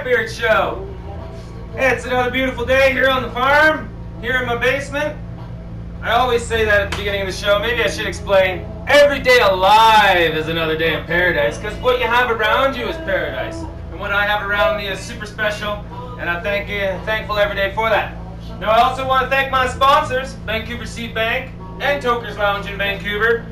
Redbeard Show. Hey, it's another beautiful day here on the farm, here in my basement. I always say that at the beginning of the show. Maybe I should explain. Every day alive is another day in paradise, because what you have around you is paradise. And what I have around me is super special, and I'm thank you, thankful every day for that. Now, I also want to thank my sponsors, Vancouver Seed Bank and Toker's Lounge in Vancouver.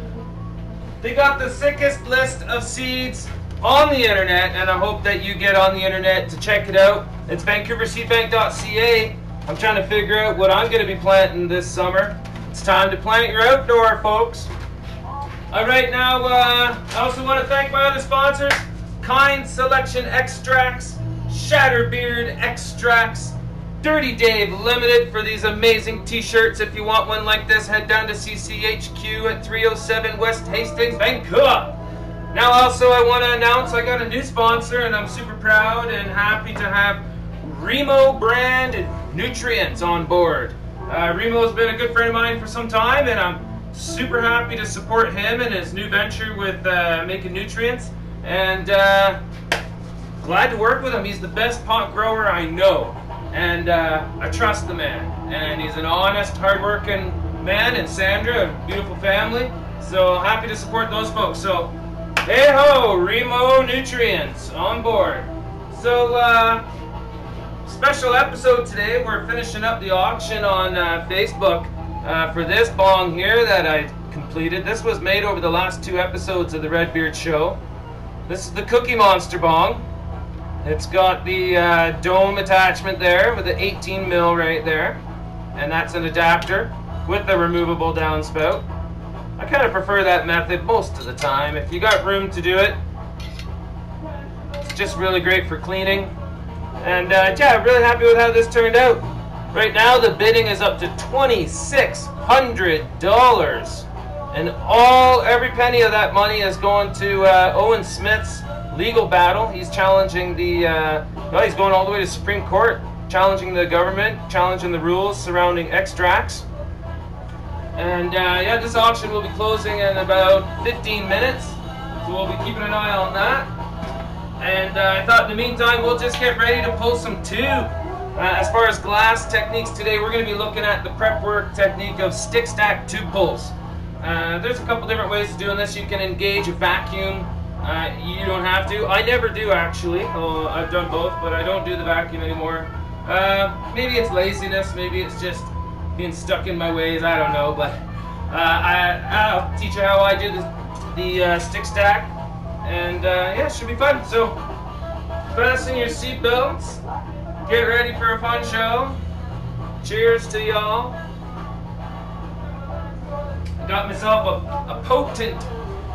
They got the sickest list of seeds on the internet, and I hope that you get on the internet to check it out. It's vancouverseedbank.ca. I'm trying to figure out what I'm going to be planting this summer. It's time to plant your outdoor, folks. All right, now uh, I also want to thank my other sponsors: Kind Selection Extracts, Shatterbeard Extracts, Dirty Dave Limited for these amazing t-shirts. If you want one like this, head down to CCHQ at 307 West Hastings, Vancouver. Now also I want to announce I got a new sponsor and I'm super proud and happy to have Remo brand nutrients on board. Uh, Remo has been a good friend of mine for some time and I'm super happy to support him in his new venture with uh, making nutrients and uh, glad to work with him. He's the best pot grower I know and uh, I trust the man and he's an honest, hardworking man and Sandra, a beautiful family. So happy to support those folks. So Hey ho, Remo Nutrients on board. So, uh, special episode today. We're finishing up the auction on uh, Facebook uh, for this bong here that I completed. This was made over the last two episodes of the Redbeard Show. This is the Cookie Monster bong. It's got the uh, dome attachment there with the 18 mil right there, and that's an adapter with the removable downspout. I kind of prefer that method most of the time. If you got room to do it, it's just really great for cleaning. And uh, yeah, I'm really happy with how this turned out. Right now, the bidding is up to $2,600. And all, every penny of that money is going to uh, Owen Smith's legal battle. He's challenging the, uh, well, he's going all the way to Supreme Court, challenging the government, challenging the rules surrounding extracts. And uh, yeah, this auction will be closing in about 15 minutes. So we'll be keeping an eye on that. And uh, I thought in the meantime, we'll just get ready to pull some tube. Uh, as far as glass techniques today, we're going to be looking at the prep work technique of stick stack tube pulls. Uh, there's a couple different ways of doing this. You can engage a vacuum. Uh, you don't have to. I never do actually. Oh, I've done both, but I don't do the vacuum anymore. Uh, maybe it's laziness. Maybe it's just being stuck in my ways. I don't know, but uh, I, will teach you how I do the, the uh, stick stack, and uh, yeah, it should be fun. So fasten your seatbelts, get ready for a fun show. Cheers to y'all. Got myself a, a potent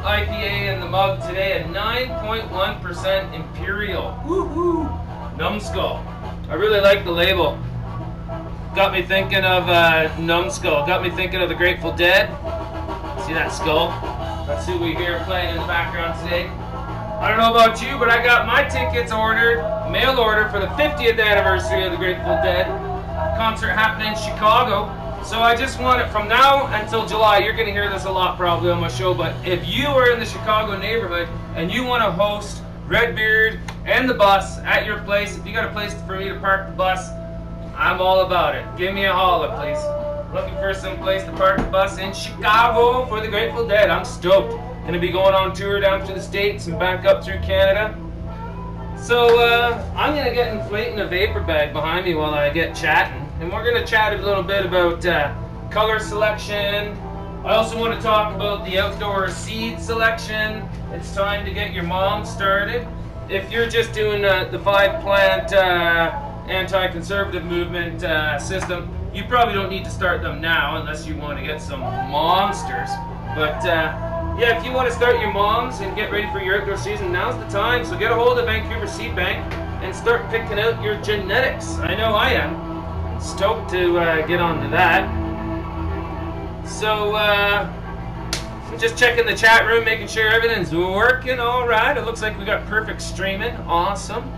IPA in the mug today, a 9.1% Imperial. Woohoo! Numbskull. I really like the label got me thinking of uh, Numbskull. Got me thinking of the Grateful Dead. See that skull? That's who we hear playing in the background today. I don't know about you, but I got my tickets ordered, mail order for the 50th anniversary of the Grateful Dead concert happening in Chicago. So I just want it from now until July. You're going to hear this a lot probably on my show, but if you are in the Chicago neighborhood and you want to host Redbeard and the bus at your place, if you got a place for me to park the bus, I'm all about it. Give me a holler, please. Looking for some place to park the bus in Chicago for the Grateful Dead. I'm stoked. Gonna be going on tour down to the States and back up through Canada. So uh, I'm gonna get inflating a vapor bag behind me while I get chatting. And we're gonna chat a little bit about uh, color selection. I also want to talk about the outdoor seed selection. It's time to get your mom started. If you're just doing uh, the five plant uh, anti-conservative movement uh, system, you probably don't need to start them now unless you want to get some monsters. But uh, yeah, if you want to start your moms and get ready for your outdoor season, now's the time. So get a hold of Vancouver Seed Bank and start picking out your genetics. I know I am. Stoked to uh, get onto that. So uh, just checking the chat room, making sure everything's working all right. It looks like we got perfect streaming. Awesome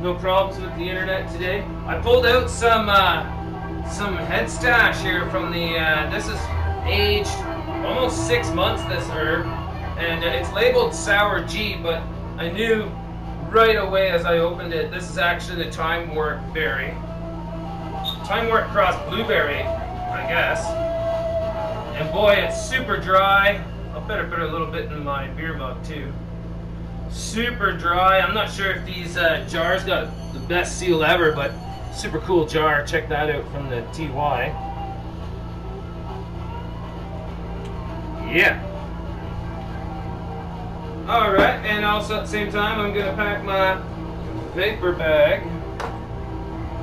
no problems with the internet today. I pulled out some uh, some head stash here from the. Uh, this is aged almost six months. This herb, and uh, it's labeled Sour G, but I knew right away as I opened it, this is actually the Time Warp berry. Time Warp cross blueberry, I guess. And boy, it's super dry. I'll better put a little bit in my beer mug too. Super dry. I'm not sure if these uh, jars got the best seal ever, but super cool jar. Check that out from the TY. Yeah. Alright, and also at the same time, I'm to pack my vapor bag.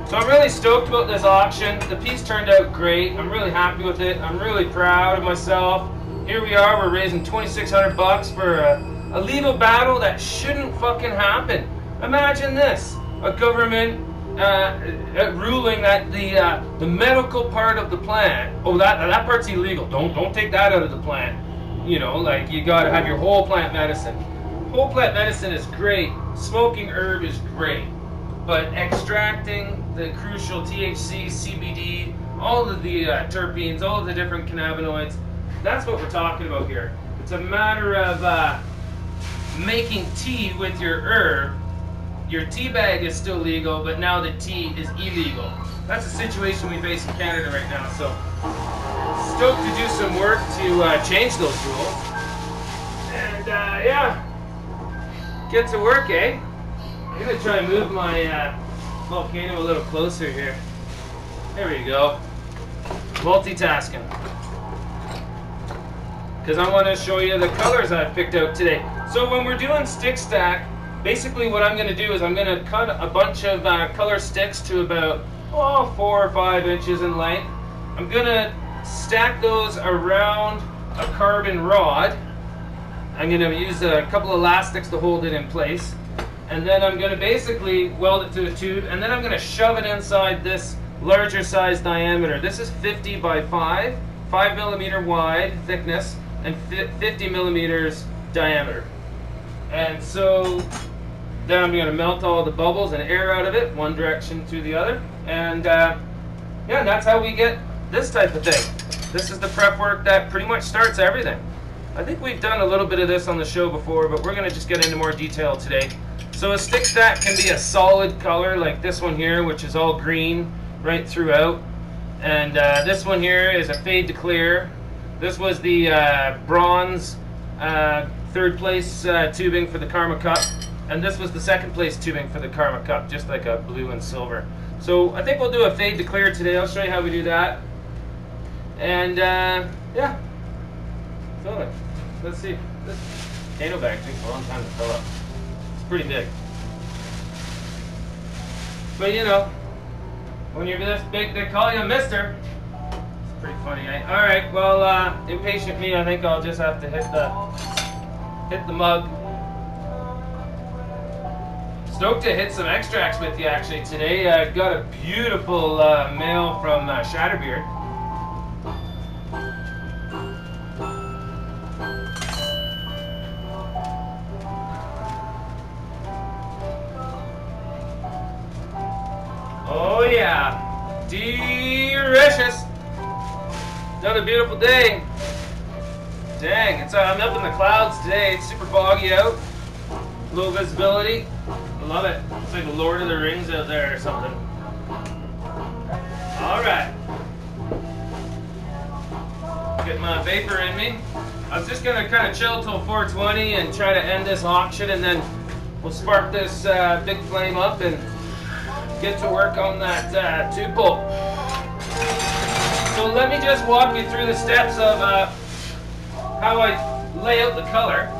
So I'm really stoked about this auction. The piece turned out great. I'm really happy with it. I'm really proud of myself. Here we are, we're raising 2,600 bucks for a, a legal battle that shouldn't fucking happen. Imagine this, a government uh, uh, ruling that the uh, the medical part of the plant, oh that that part's illegal. Don't don't take that out of the plant. You know, like you got to have your whole plant medicine. Whole plant medicine is great. Smoking herb is great, but extracting the crucial THC, CBD, all of the uh, terpenes, all of the different cannabinoids, that's what we're talking about here. It's a matter of uh, making tea with your herb. Your tea bag is still legal, but now the tea is illegal. That's the situation we face in Canada right now. So stoked to do some work to uh, change those rules. And uh, yeah, get to work, eh? I'm gonna try and move my uh, volcano a little closer here. There we go. Multitasking. Because I want to show you the colors I've picked out today. So when we're doing stick stack, basically what I'm going to do is I'm going to cut a bunch of uh, color sticks to about oh, four or five inches in length. I'm going to stack those around a carbon rod. I'm going to use a couple of elastics to hold it in place. And then I'm going to basically weld it to a tube, and then I'm going to shove it inside this larger size diameter. This is 50 by 5, 5 millimeter wide thickness, and 50 millimeters diameter. And so then I'm going to melt all the bubbles and air out of it, one direction to the other. And uh, yeah, that's how we get this type of thing. This is the prep work that pretty much starts everything. I think we've done a little bit of this on the show before, but we're going to just get into more detail today. So a stick stack can be a solid color like this one here, which is all green right throughout. And uh, this one here is a fade to clear. This was the uh, bronze uh, third place uh, tubing for the Karma Cup. And this was the second place tubing for the Karma Cup, just like a blue and silver. So I think we'll do a fade to clear today. I'll show you how we do that. And uh, yeah, fill it. Let's see. This potato bag takes a long time to fill up. It's pretty big. But you know, when you're this big, they call you a mister. Pretty funny? All right, well, uh, impatient me, I think I'll just have to hit the hit the mug. Stoked to hit some extracts with you actually today. I uh, got a beautiful uh, mail from uh, Shatterbeard. Oh yeah, delicious. Another beautiful day. Dang, it's uh, I'm up in the clouds today. It's super foggy out. Low visibility. I love it. It's like Lord of the Rings out there or something. All right. Get my vapor in me. I was just gonna kind of chill till 420 and try to end this auction, and then we'll spark this uh, big flame up and get to work on that uh, tube pull. So let me just walk you through the steps of uh, how I lay out the color.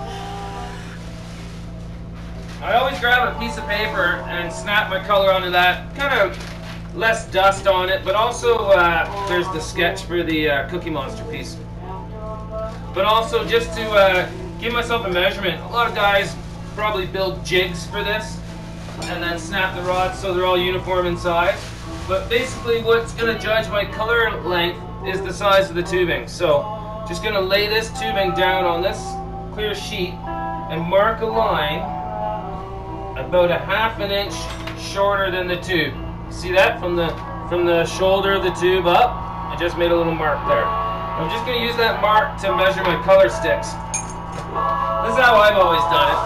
I always grab a piece of paper and snap my color onto that, kind of less dust on it, but also uh, there's the sketch for the uh, Cookie Monster piece. But also just to uh, give myself a measurement, a lot of guys probably build jigs for this and then snap the rods so they're all uniform in size. But basically what's going to judge my color length is the size of the tubing. So just going to lay this tubing down on this clear sheet and mark a line about a half an inch shorter than the tube. See that from the from the shoulder of the tube up? I just made a little mark there. I'm just going to use that mark to measure my color sticks. This is how I've always done it.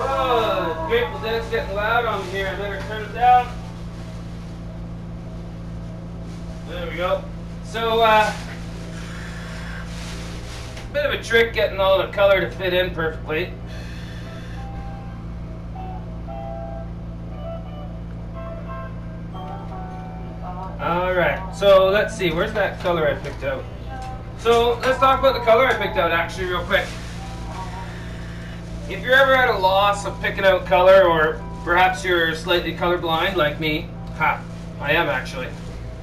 Whoa. Grateful Dead's getting loud on here. I better turn it down. There we go. So, uh, bit of a trick getting all the color to fit in perfectly. Alright, so let's see, where's that color I picked out? So let's talk about the color I picked out actually real quick. If you're ever at a loss of picking out color or perhaps you're slightly colorblind like me, ha, I am actually.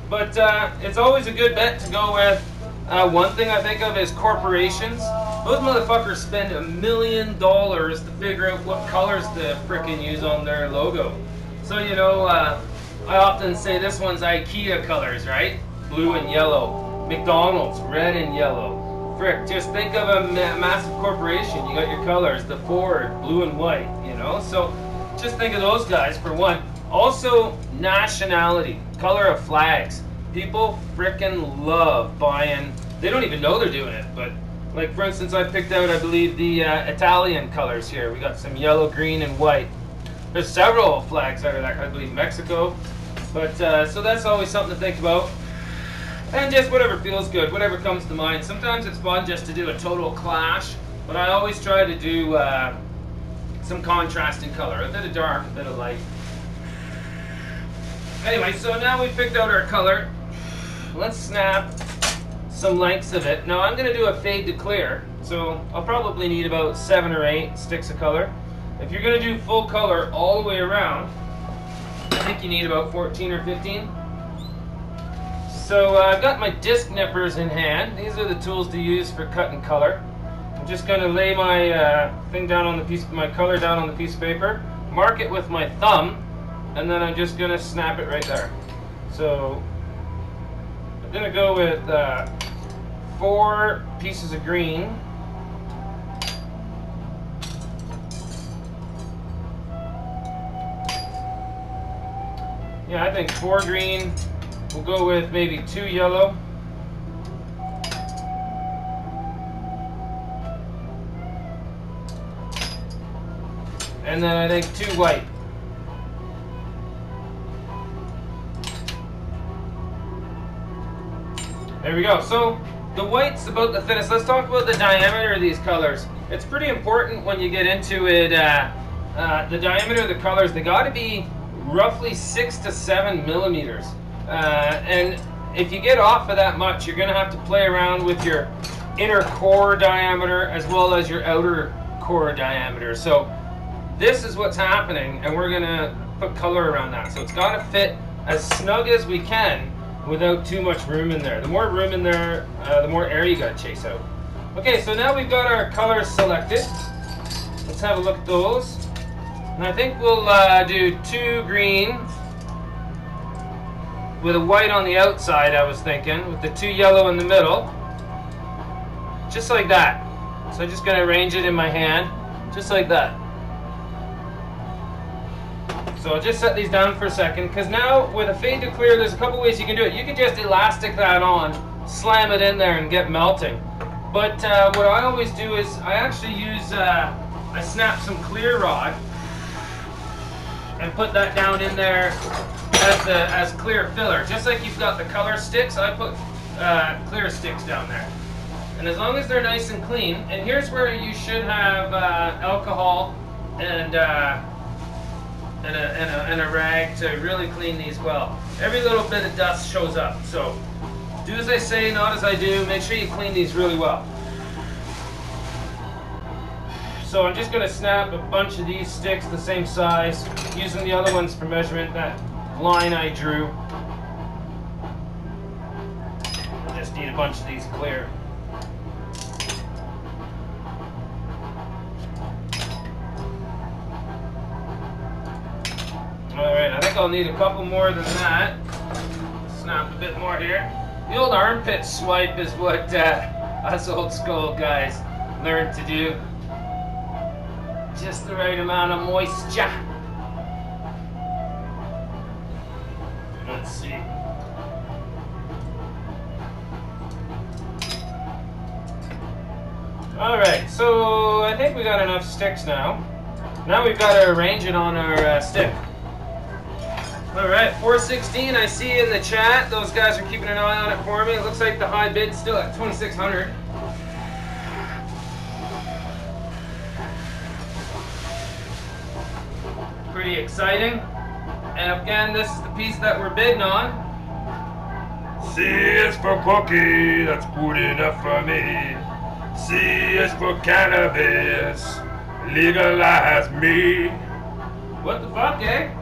But uh, it's always a good bet to go with uh, one thing I think of is corporations. Those motherfuckers spend a million dollars to figure out what colors to frickin' use on their logo. So, you know, uh, I often say this one's IKEA colors, right? Blue and yellow. McDonald's, red and yellow. Frick, just think of a ma massive corporation. You got your colors, the Ford, blue and white, you know? So just think of those guys for one. Also, nationality, color of flags. People frickin' love buying, they don't even know they're doing it, but like for instance, I picked out, I believe, the uh, Italian colors here. We got some yellow, green, and white. There's several flags out of that, I believe Mexico, but uh, so that's always something to think about. And just whatever feels good, whatever comes to mind. Sometimes it's fun just to do a total clash, but I always try to do uh, some contrast in color, a bit of dark, a bit of light. Anyway, so now we picked out our color. Let's snap some lengths of it. Now I'm going to do a fade to clear, so I'll probably need about seven or eight sticks of color. If you're going to do full color all the way around, I think you need about 14 or 15. So uh, I've got my disc nippers in hand. These are the tools to use for cutting color. I'm just going to lay my uh, thing down on the piece, my color down on the piece of paper, mark it with my thumb, and then I'm just to snap it right there. So I'm to go with uh, four pieces of green Yeah, I think four green. We'll go with maybe two yellow. And then I think two white. There we go. So the white's about the thinnest. Let's talk about the diameter of these colors. It's pretty important when you get into it. Uh, uh, the diameter of the colors, they got to be roughly six to seven millimeters. Uh, and if you get off of that much, you're going to have to play around with your inner core diameter as well as your outer core diameter. So this is what's happening, and we're going to put color around that. So it's got to fit as snug as we can without too much room in there. The more room in there, uh, the more air you got to chase out. Okay, so now we've got our colors selected. Let's have a look at those. And I think we'll uh, do two green with a white on the outside, I was thinking, with the two yellow in the middle. Just like that. So I'm just to arrange it in my hand, just like that. So I'll just set these down for a second, because now with a fade to clear, there's a couple ways you can do it. You can just elastic that on, slam it in there and get melting. But uh, what I always do is I actually use, uh, I snap some clear rod and put that down in there as the as clear filler. Just like you've got the color sticks, I put uh, clear sticks down there. And as long as they're nice and clean, and here's where you should have uh, alcohol and, uh, and, a, and, a, and a rag to really clean these well. Every little bit of dust shows up, so do as I say, not as I do. Make sure you clean these really well. So I'm just going to snap a bunch of these sticks the same size, using the other ones for measurement, that line I drew. I just need a bunch of these clear. Alright, I think I'll need a couple more than that. Snap a bit more here. The old armpit swipe is what uh, us old school guys learned to do just the right amount of moisture. Let's see. Alright, so I think we got enough sticks now. Now we've got to arrange it on our uh, stick. All right, 416. I see in the chat those guys are keeping an eye on it for me. It looks like the high bid's still at 2600. Pretty exciting. And again, this is the piece that we're bidding on. C is for cookie, that's good enough for me. C is for cannabis, legalize me. What the fuck, eh?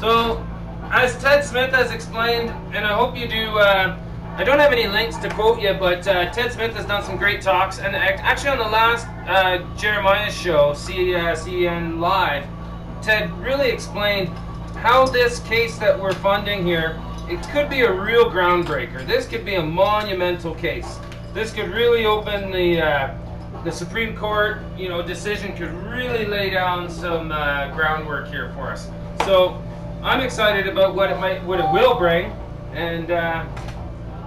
So, as Ted Smith has explained, and I hope you do, uh, I don't have any links to quote you, but uh, Ted Smith has done some great talks, and actually on the last uh, Jeremiah show, CN Live, Ted really explained how this case that we're funding here, it could be a real groundbreaker. This could be a monumental case. This could really open the uh, the Supreme Court, you know, decision could really lay down some uh, groundwork here for us. So I'm excited about what it might, what it will bring, and uh,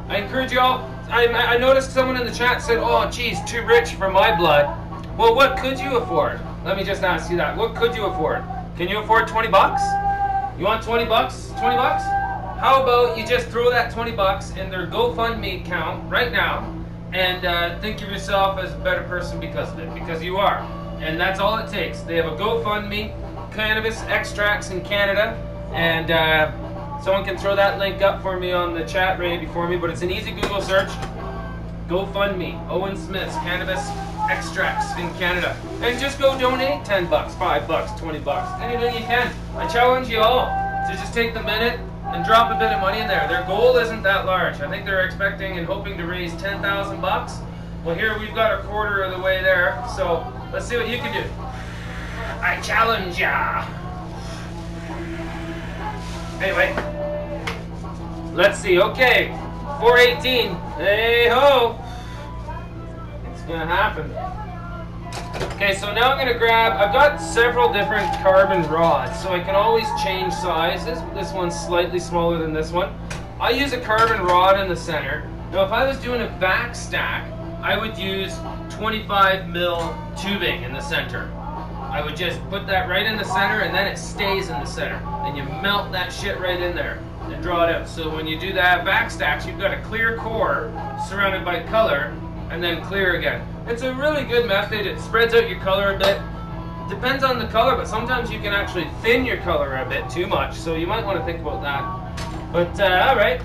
I encourage you all. I, I noticed someone in the chat said, "Oh, geez, too rich for my blood." Well, what could you afford? Let me just ask you that. What could you afford? Can you afford 20 bucks? You want 20 bucks? 20 bucks? How about you just throw that 20 bucks in their GoFundMe account right now and uh, think of yourself as a better person because of it, because you are. And that's all it takes. They have a GoFundMe, cannabis extracts in Canada, and uh, someone can throw that link up for me on the chat right before me, but it's an easy Google search. GoFundMe, Owen Smith's Cannabis Extracts in Canada. And just go donate 10 bucks, 5 bucks, 20 bucks, anything you can. I challenge you all to just take the minute and drop a bit of money in there. Their goal isn't that large. I think they're expecting and hoping to raise 10,000 bucks. Well, here we've got a quarter of the way there, so let's see what you can do. I challenge ya. Anyway, let's see. Okay, 418. Hey ho! It's gonna happen. Okay, so now I'm gonna grab, I've got several different carbon rods, so I can always change sizes. This one's slightly smaller than this one. I use a carbon rod in the center. Now if I was doing a back stack, I would use 25 mil tubing in the center. I would just put that right in the center and then it stays in the center. And you melt that shit right in there and draw it out. So when you do that back stacks, you've got a clear core surrounded by color and then clear again. It's a really good method. It spreads out your color a bit. Depends on the color, but sometimes you can actually thin your color a bit too much. So you might want to think about that. But uh, all right,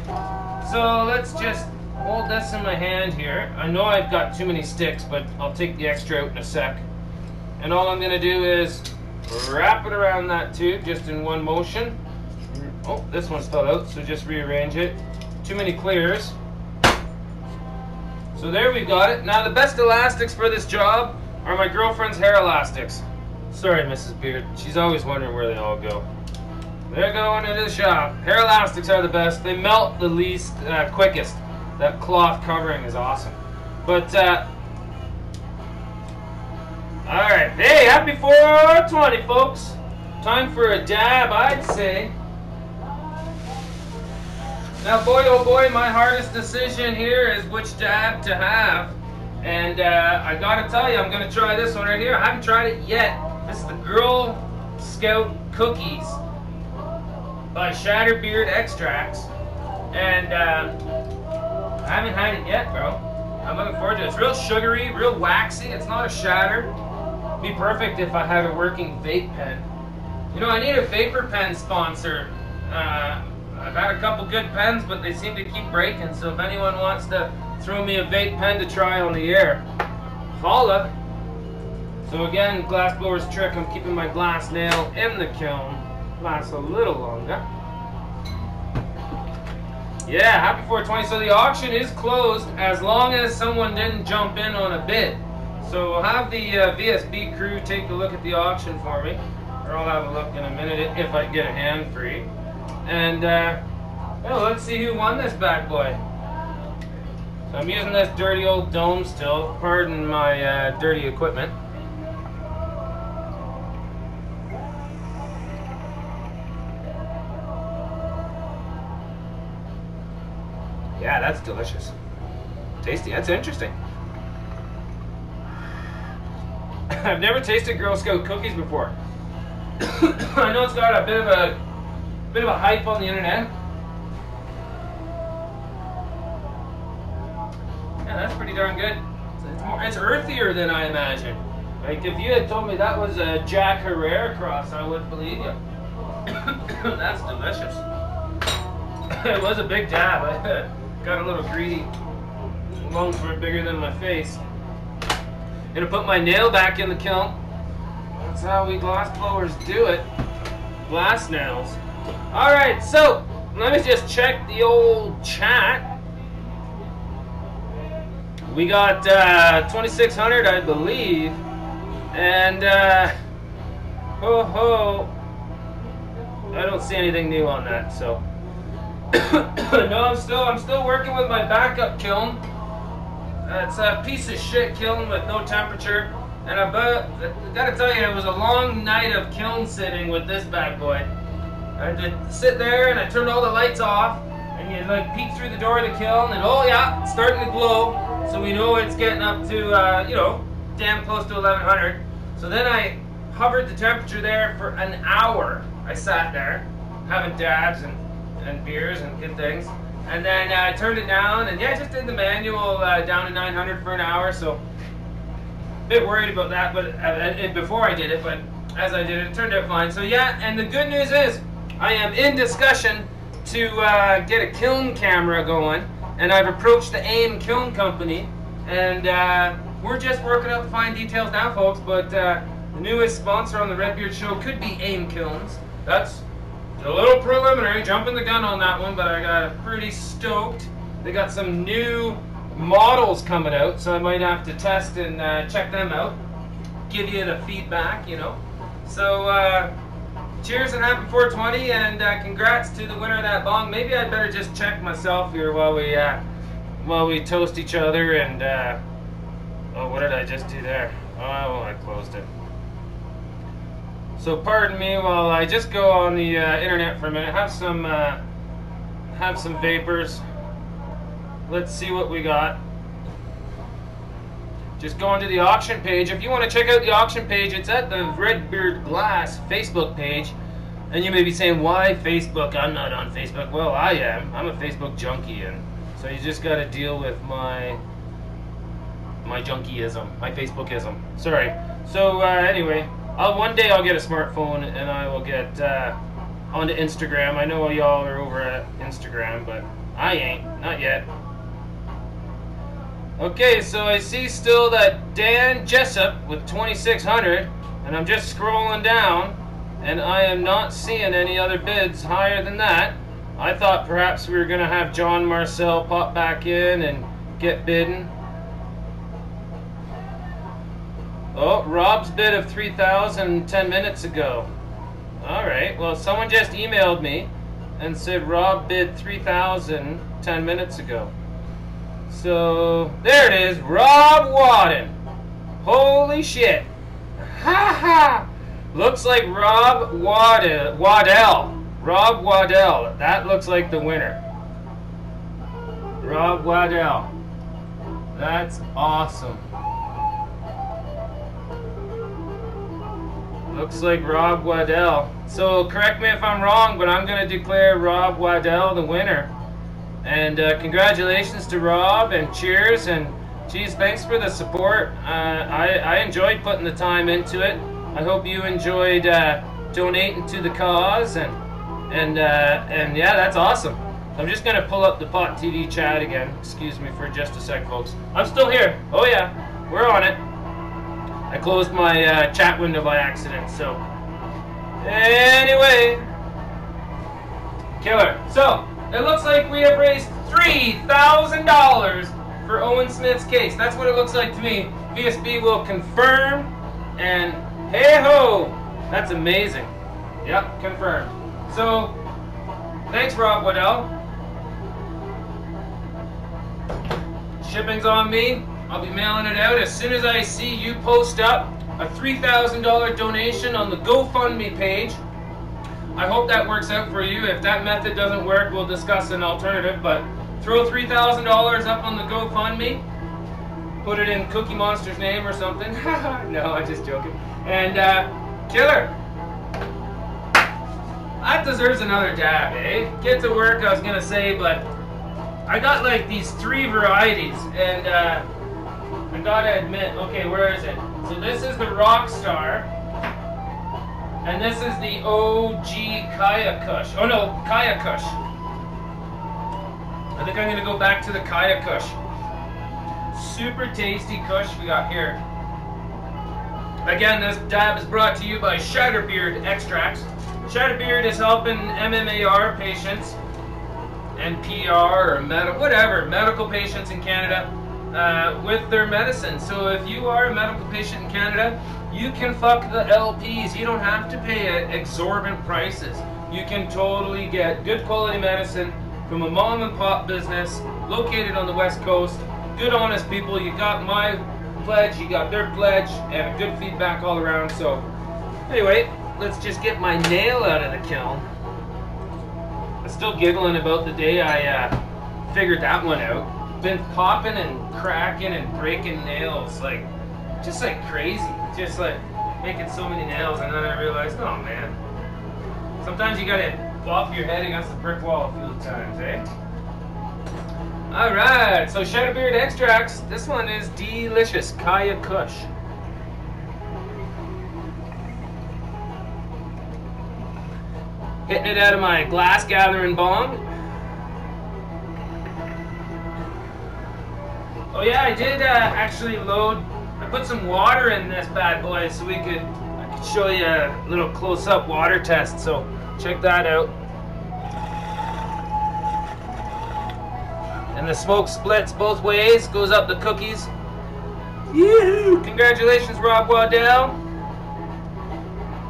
so let's just hold this in my hand here. I know I've got too many sticks, but I'll take the extra out in a sec. And all I'm gonna do is wrap it around that tube just in one motion. Oh, this one's fell out, so just rearrange it. Too many clears. So there we got it. Now the best elastics for this job are my girlfriend's hair elastics. Sorry, Mrs. Beard. She's always wondering where they all go. They're going into the shop. Hair elastics are the best. They melt the least, uh, quickest. That cloth covering is awesome. But uh, Alright, hey, happy 420, folks. Time for a dab, I'd say. Now, boy, oh boy, my hardest decision here is which dab to have. And uh, I gotta tell you, I'm gonna try this one right here. I haven't tried it yet. This is the Girl Scout Cookies by Shatterbeard Extracts. And uh, I haven't had it yet, bro. I'm looking forward to it. It's real sugary, real waxy. It's not a shatter be perfect if I had a working vape pen. You know, I need a vapor pen sponsor. Uh, I've had a couple good pens, but they seem to keep breaking. So if anyone wants to throw me a vape pen to try on the air, holla. So again, glass blower's trick. I'm keeping my glass nail in the kiln. Lasts a little longer. Yeah, happy 420. So the auction is closed as long as someone didn't jump in on a bid. So we'll have the uh, VSB crew take a look at the auction for me. Or I'll have a look in a minute if I get a hand free. And uh, well, let's see who won this bad boy. So I'm using this dirty old dome still. Pardon my uh, dirty equipment. Yeah, that's delicious. Tasty. That's interesting. I've never tasted Girl Scout cookies before. I know it's got a bit of a bit of a hype on the internet. Yeah, that's pretty darn good. It's, more, it's earthier than I imagined. Like if you had told me that was a Jack Herer cross, I wouldn't believe you. that's delicious. it was a big dab. I got a little greedy. Lungs were bigger than my face. Gonna put my nail back in the kiln. That's how we glass blowers do it. Glass nails. Alright, so let me just check the old chat. We got uh, 2600, I believe. And, uh, ho ho. I don't see anything new on that, so. no, I'm still, I'm still working with my backup kiln. It's a piece of shit kiln with no temperature. And I, I gotta tell you, it was a long night of kiln sitting with this bad boy. I had to sit there and I turned all the lights off. And you like peek through the door of the kiln and oh yeah, it's starting to glow. So we know it's getting up to, uh, you know, damn close to 1100. So then I hovered the temperature there for an hour. I sat there having dabs and, and beers and good things. And then uh, I turned it down and yeah, just did the manual uh, down to 900 for an hour. So a bit worried about that, but uh, before I did it, but as I did it, it turned out fine. So yeah, and the good news is I am in discussion to uh, get a kiln camera going, and I've approached the AIM Kiln Company, and uh, we're just working out the fine details now, folks. But uh, the newest sponsor on the Redbeard Show could be AIM Kilns. That's a little preliminary, jumping the gun on that one, but I got pretty stoked. They got some new models coming out, so I might have to test and uh, check them out. Give you the feedback, you know. So. Uh, cheers and happy 420 and uh, congrats to the winner of that bong. Maybe I'd better just check myself here while we uh, while we toast each other and uh, oh what did I just do there? Oh I closed it. So pardon me while I just go on the uh, internet for a minute. Have some uh, have some vapors. Let's see what we got just go onto the auction page. If you want to check out the auction page, it's at the Redbeard Glass Facebook page. And you may be saying, why Facebook? I'm not on Facebook. Well, I am. I'm a Facebook junkie, and so you just got to deal with my my junkieism, my Facebookism. Sorry. So uh, anyway, I'll, one day I'll get a smartphone and I will get uh, onto Instagram. I know y'all are over at Instagram, but I ain't. Not yet. Okay, so I see still that Dan Jessup with 2600, and I'm just scrolling down, and I am not seeing any other bids higher than that. I thought perhaps we were going to have John Marcel pop back in and get bidding. Oh, Rob's bid of 3000 10 minutes ago. Alright, well someone just emailed me and said Rob bid 3000 10 minutes ago. So there it is, Rob Wadden. Holy shit. Ha ha! Looks like Rob Waddell. Waddell. Rob Waddell. That looks like the winner. Rob Waddell. That's awesome. Looks like Rob Waddell. So correct me if I'm wrong, but I'm going to declare Rob Waddell the winner. And uh, congratulations to Rob and cheers and geez, thanks for the support. Uh, I, I enjoyed putting the time into it. I hope you enjoyed uh, donating to the cause and and uh, and yeah, that's awesome. I'm just gonna pull up the Pot TV chat again. Excuse me for just a sec, folks. I'm still here. Oh yeah, we're on it. I closed my uh, chat window by accident, so anyway, killer. So it looks like we have raised $3,000 for Owen Smith's case. That's what it looks like to me. VSB will confirm, and hey ho! That's amazing. Yep, confirmed. So, thanks, Rob Waddell. Shipping's on me. I'll be mailing it out as soon as I see you post up a $3,000 donation on the GoFundMe page. I hope that works out for you. If that method doesn't work, we'll discuss an alternative. But throw $3,000 up on the GoFundMe. Put it in Cookie Monster's name or something. no, I'm just joking. And uh, killer. that deserves another dab, eh? Get to work, I was gonna say, but I got like these three varieties, and uh, I gotta admit, okay, where is it? So this is the Rockstar, and this is the OG Kaya Kush. Oh no, Kaya Kush. I think I'm gonna go back to the Kaya Kush. Super tasty Kush we got here. Again, this dab is brought to you by Shatterbeard Extracts. Shatterbeard is helping MMAR patients and PR or med- whatever medical patients in Canada uh, with their medicine. So if you are a medical patient in Canada, you can fuck the LPs. You don't have to pay exorbitant prices. You can totally get good quality medicine from a mom and pop business located on the west coast. Good honest people. You got my pledge, you got their pledge, and good feedback all around. So, anyway, let's just get my nail out of the kiln. I'm still giggling about the day I uh, figured that one out. Been popping and cracking and breaking nails like just like crazy. Just like making so many nails, and then I realized, oh man, sometimes you gotta bop your head against the brick wall a few times, eh? Alright, so Shatterbeard Extracts. This one is delicious. Kaya Kush. Hitting it out of my glass gathering bong. Oh yeah, I did uh, actually load, I put some water in this bad boy so we could, I could show you a little close-up water test, so check that out. And the smoke splits both ways, goes up the cookies. yoo Congratulations, Rob Waddell.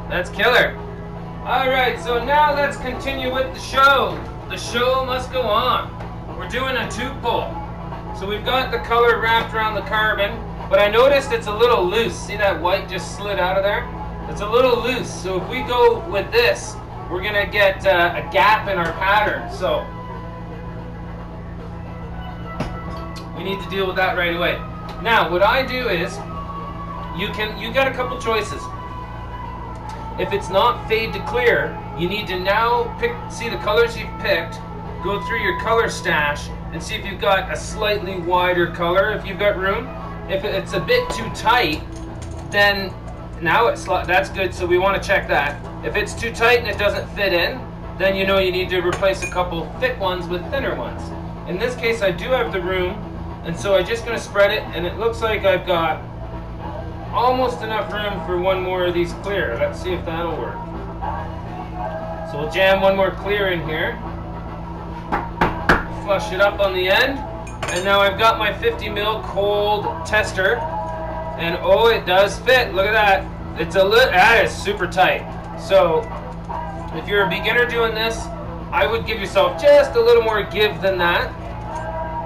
That's killer. Alright, so now let's continue with the show. The show must go on. We're doing a tube pull. So we've got the color wrapped around the carbon, but I noticed it's a little loose. See that white just slid out of there? It's a little loose. So if we go with this, we're gonna get uh, a gap in our pattern. So we need to deal with that right away. Now, what I do is, you can you got a couple choices. If it's not fade to clear, you need to now pick see the colors you've picked, go through your color stash, and see if you've got a slightly wider color if you've got room. If it's a bit too tight, then now it's that's good. So we want to check that. If it's too tight and it doesn't fit in, then you know you need to replace a couple thick ones with thinner ones. In this case, I do have the room and so I'm just going to spread it, and it looks like I've got almost enough room for one more of these clear. Let's see if that'll work. So we'll jam one more clear in here. Flush it up on the end. And now I've got my 50 mil cold tester. And oh, it does fit. Look at that. It's a little, that is super tight. So if you're a beginner doing this, I would give yourself just a little more give than that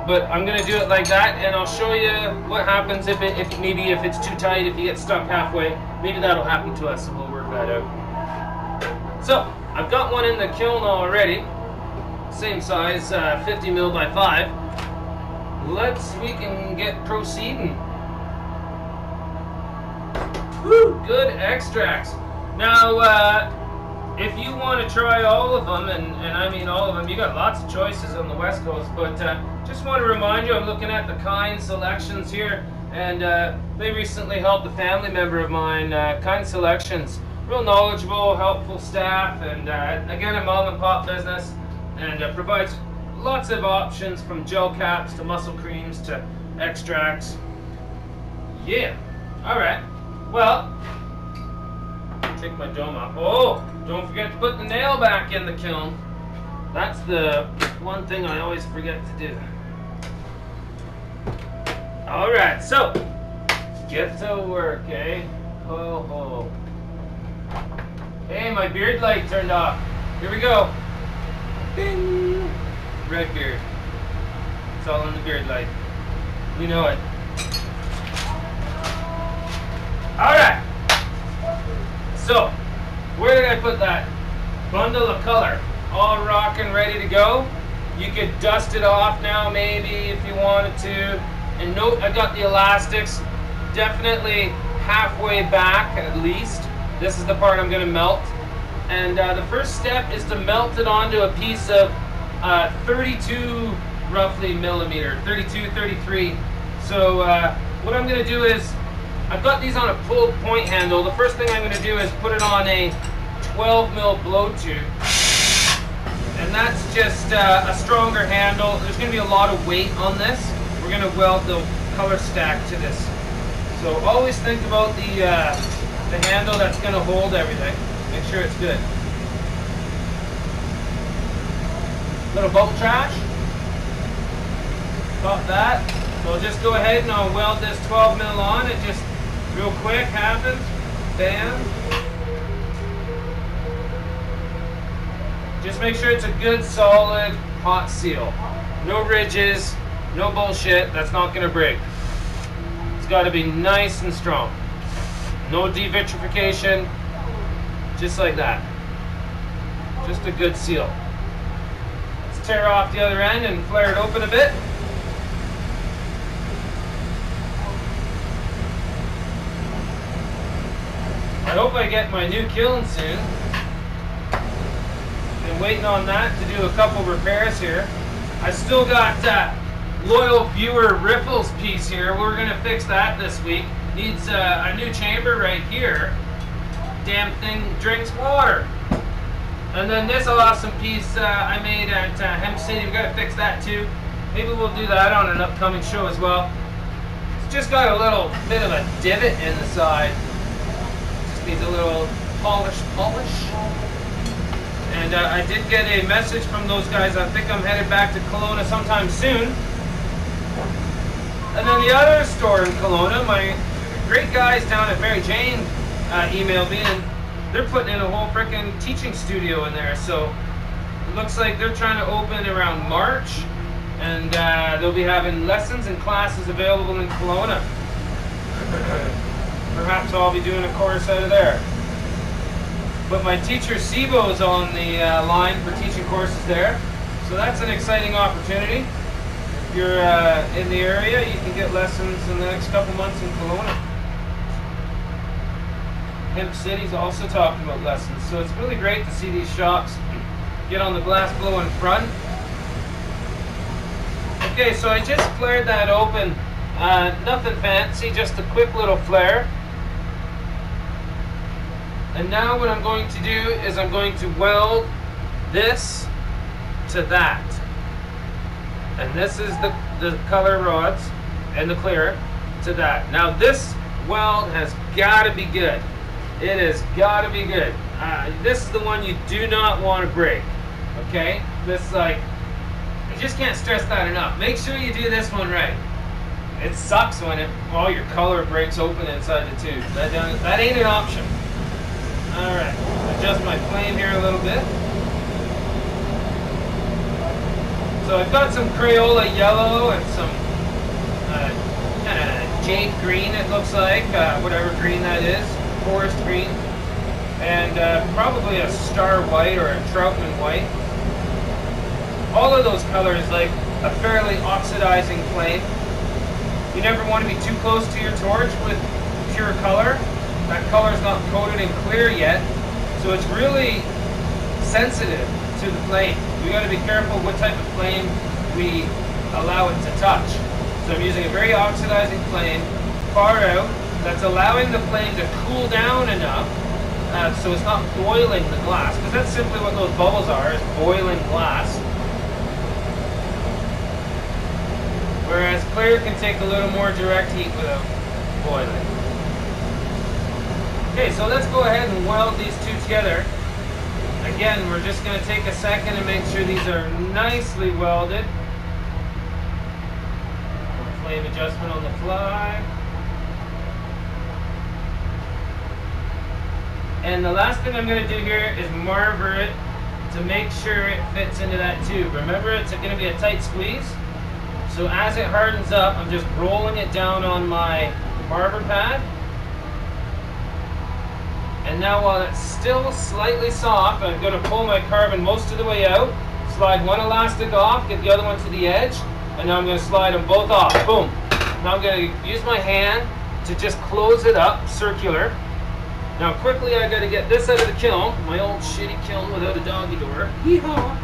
but I'm gonna do it like that and I'll show you what happens if it, if maybe if it's too tight, if you get stuck halfway, maybe that'll happen to us and we'll work that out. So, I've got one in the kiln already, same size, uh, 50 mil by 5. Let's, we can get proceeding. Woo, good extracts. Now, uh, if you want to try all of them, and, and I mean all of them, you got lots of choices on the West Coast, but uh, just want to remind you, I'm looking at the Kind Selections here, and uh, they recently helped a family member of mine, uh, Kind Selections. Real knowledgeable, helpful staff, and uh, again, a mom and pop business, and uh, provides lots of options from gel caps to muscle creams to extracts. Yeah. All right. Well, take my dome off. Oh, don't forget to put the nail back in the kiln. That's the one thing I always forget to do. All right, so get to work, eh? Ho ho. Hey, my beard light turned off. Here we go. Bing. Red beard. It's all in the beard light. We know it. All right. So, where did I put that? Bundle of color. All rocking, ready to go. You could dust it off now maybe if you wanted to. And note, I got the elastics definitely halfway back at least. This is the part I'm gonna melt. And uh, the first step is to melt it onto a piece of uh, 32 roughly millimeter, 32, 33. So uh, what I'm gonna do is, I've got these on a pulled point handle. The first thing I'm gonna do is put it on a 12 mil blow tube. And that's just uh, a stronger handle. There's gonna be a lot of weight on this. We're gonna weld the color stack to this. So always think about the, uh, the handle that's gonna hold everything. Make sure it's good. Little bolt trash. Got that. So I'll just go ahead and I'll weld this 12 mil on. It just real quick happens. Bam. Just make sure it's a good solid hot seal. No ridges, no bullshit. That's not gonna break. It's gotta be nice and strong. No devitrification. Just like that. Just a good seal. Let's tear off the other end and flare it open a bit. I hope I get my new kiln soon. Been waiting on that to do a couple repairs here. I still got that loyal viewer riffles piece here. We're gonna fix that this week. Needs uh, a new chamber right here. Damn thing drinks water. And then this awesome piece uh, I made at uh, Hemp City. We gotta fix that too. Maybe we'll do that on an upcoming show as well. It's just got a little bit of a divot in the side Just needs a little polish, polish. And uh, I did get a message from those guys. I think I'm headed back to Kelowna sometime soon. And then the other store in Kelowna, my great guys down at Mary Jane uh, emailed me, and they're putting in a whole freaking teaching studio in there. So it looks like they're trying to open around March, and uh, they'll be having lessons and classes available in Kelowna. Perhaps I'll be doing a course out of there. But my teacher SIBO is on the uh, line for teaching courses there. So that's an exciting opportunity. If you're uh, in the area, you can get lessons in the next couple months in Kelowna. Hemp City's also talking about lessons. So it's really great to see these shops get on the glass blow in front. Okay, so I just flared that open. Uh, nothing fancy, just a quick little flare. And now what I'm going to do is I'm going to weld this to that. And this is the, the color rods and the clear to that. Now this weld has got to be good. It has got to be good. Uh, this is the one you do not want to break. Okay? This like, I just can't stress that enough. Make sure you do this one right. It sucks when it, all your color breaks open inside the tube. That, that ain't an option. Alright, adjust my flame here a little bit. So I've got some Crayola yellow and some uh, kind of jade green it looks like, uh, whatever green that is, forest green. And uh, probably a star white or a Trautman white. All of those colors like a fairly oxidizing flame. You never want to be too close to your torch with pure color that color is not coated and clear yet, so it's really sensitive to the flame. We got to be careful what type of flame we allow it to touch. So I'm using a very oxidizing flame, far out, that's allowing the flame to cool down enough uh, so it's not boiling the glass, because that's simply what those bubbles are, is boiling glass. Whereas clear can take a little more direct heat without boiling. Okay, so let's go ahead and weld these two together. Again, we're just going to take a second and make sure these are nicely welded. Flame adjustment on the fly. And the last thing I'm going to do here is marver it to make sure it fits into that tube. Remember, it's going to be a tight squeeze. So as it hardens up, I'm just rolling it down on my marver pad and now while it's still slightly soft, I'm going to pull my carbon most of the way out, slide one elastic off, get the other one to the edge, and now I'm going to slide them both off. Boom. Now I'm going to use my hand to just close it up, circular. Now quickly I gotta get this out of the kiln, my old shitty kiln without a doggy door. Yeehaw!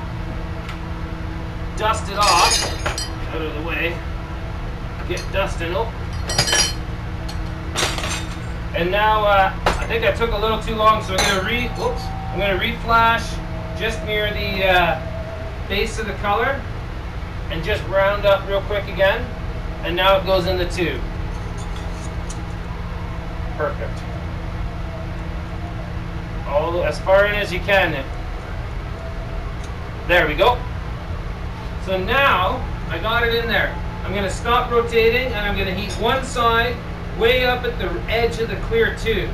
Dust it off, out of the way. Get dusting up. And now uh, I think I took a little too long, so I'm gonna re whoops, I'm gonna reflash just near the uh, base of the color and just round up real quick again. And now it goes in the tube. Perfect. All as far in as you can. There we go. So now I got it in there. I'm going to stop rotating and I'm going to heat one side way up at the edge of the clear tube.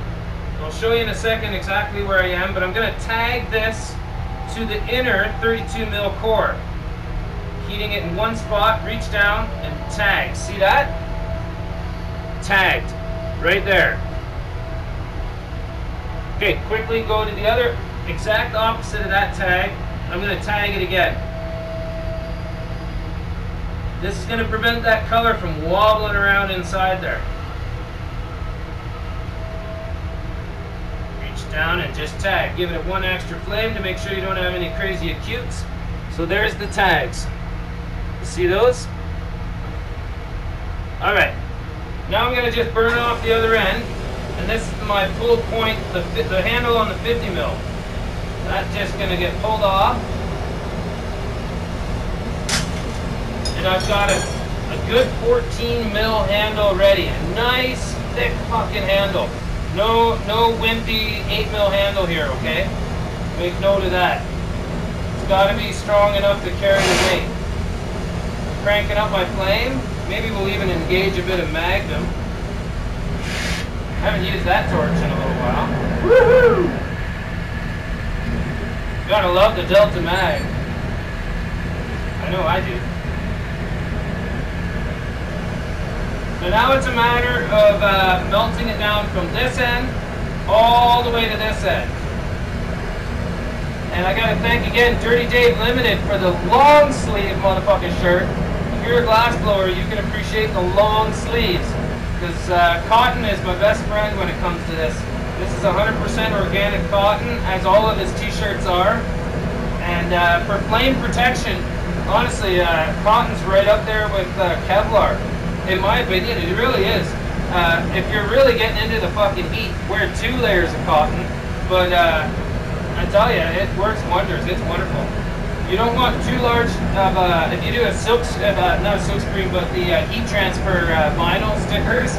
I'll show you in a second exactly where I am, but I'm going to tag this to the inner 32 mil core. Heating it in one spot, reach down and tag. See that? Tagged. Right there. Okay, quickly go to the other exact opposite of that tag. I'm going to tag it again. This is going to prevent that color from wobbling around inside there. Reach down and just tag. Give it one extra flame to make sure you don't have any crazy acutes. So there's the tags. You see those? Alright. Now I'm going to just burn off the other end. And this is my pull point, the, the handle on the 50 mil. That's just going to get pulled off. and I've got a, a good 14 mil handle ready. A nice, thick fucking handle. No, no wimpy 8 mil handle here, okay? Make note of that. It's got to be strong enough to carry the weight. Cranking up my flame. Maybe we'll even engage a bit of magnum. I haven't used that torch in a little while. Woohoo! Gotta love the Delta Mag. I know I do. So now it's a matter of uh, melting it down from this end all the way to this end. And I gotta thank again Dirty Dave Limited for the long sleeve motherfucking shirt. If you're a glass blower, you can appreciate the long sleeves. Because uh, cotton is my best friend when it comes to this. This is 100% organic cotton, as all of his t-shirts are. And uh, for flame protection, honestly, uh, cotton's right up there with uh, Kevlar in my opinion, it really is. Uh, if you're really getting into the fucking heat, wear two layers of cotton. But uh, I tell you, it works wonders. It's wonderful. You don't want too large of a, if you do a silk, uh, not a silk screen, but the uh, heat transfer uh, vinyl stickers,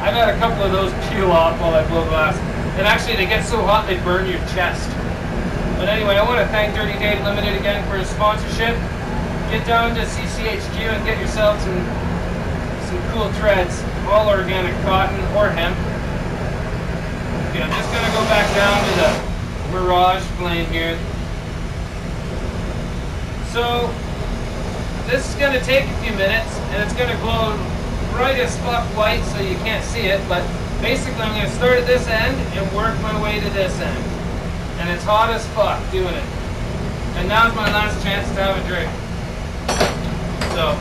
I got a couple of those peel off while I blow glass. And actually, they get so hot they burn your chest. But anyway, I want to thank Dirty Dave Limited again for his sponsorship. Get down to CCHQ and get yourself some some cool threads, all organic cotton or hemp. Okay, I'm just gonna go back down to the Mirage plane here. So, this is gonna take a few minutes and it's gonna glow bright as fuck white so you can't see it, but basically I'm gonna start at this end and work my way to this end. And it's hot as fuck doing it. And now's my last chance to have a drink. So,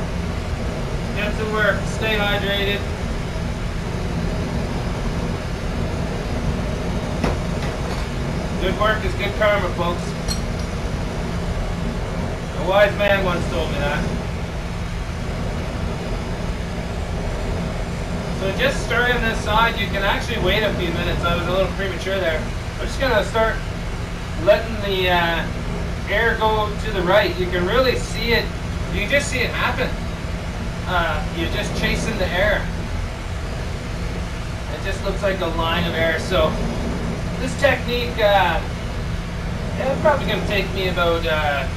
Get to work. Stay hydrated. Good work is good karma, folks. A wise man once told me that. So just starting this side, you can actually wait a few minutes. I was a little premature there. I'm just to start letting the uh, air go to the right. You can really see it. You just see it happen uh, you're just chasing the air. It just looks like a line of air. So this technique, uh, it's probably to take me about uh,